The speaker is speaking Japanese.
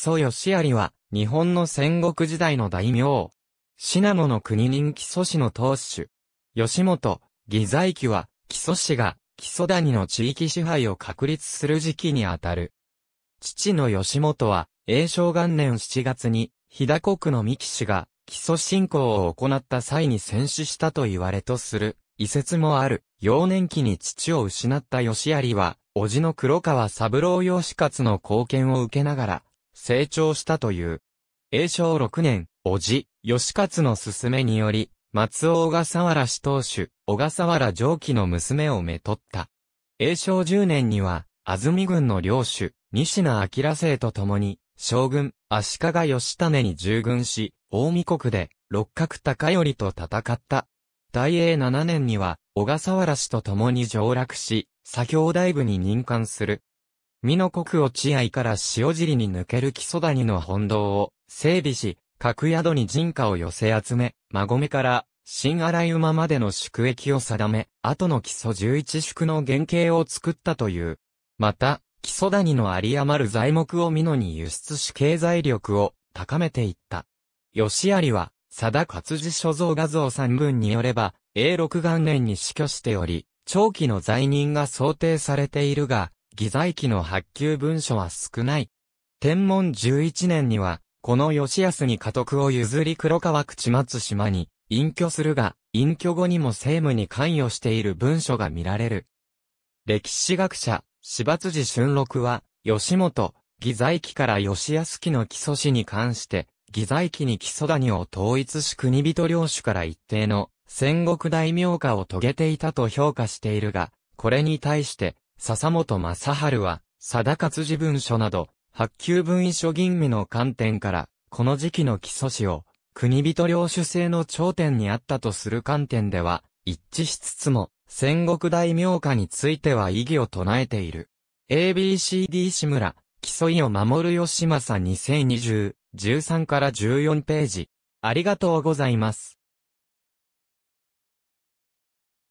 礎義有は、日本の戦国時代の大名。信濃の国人木曽氏の当主。吉本、義在期は、木曽氏が、木曽谷の地域支配を確立する時期にあたる。父の吉本は、永正元年7月に、日高区の三木氏が、基礎侵攻を行った際に戦死したと言われとする、遺説もある。幼年期に父を失った義有は、叔父の黒川三郎義勝の貢献を受けながら、成長したという。永正6年、叔父、義勝の勧めにより、松尾小笠原氏当主、小笠原上記の娘をめとった。永正10年には、安住軍の領主、西名明生と共に、将軍、足利義種に従軍し、大見国で、六角高頼と戦った。大英7年には、小笠原氏と共に上洛し、左京大部に任官する。美濃国落合から塩尻に抜ける木曽谷の本堂を整備し、各宿に人家を寄せ集め、馬込から新荒馬までの宿駅を定め、後の基礎11宿の原型を作ったという。また、木曽谷の有り余る材木を美濃に輸出し経済力を高めていった。吉有は、佐田勝治所蔵画像三文によれば、永禄元年に死去しており、長期の罪人が想定されているが、偽在期の発給文書は少ない。天文11年には、この吉安に家督を譲り黒川口松島に隠居するが、隠居後にも政務に関与している文書が見られる。歴史学者、柴辻春六は、吉本、偽在期から吉安期の基礎史に関して、義在期に基礎谷を統一し国人領主から一定の戦国大名化を遂げていたと評価しているが、これに対して、笹本正春は、定活字文書など、発給文書書吟味の観点から、この時期の基礎史を、国人領主制の頂点にあったとする観点では、一致しつつも、戦国大名化については異議を唱えている。ABCD 志村、基礎医を守る吉正2020 13から14ページ。ありがとうございます。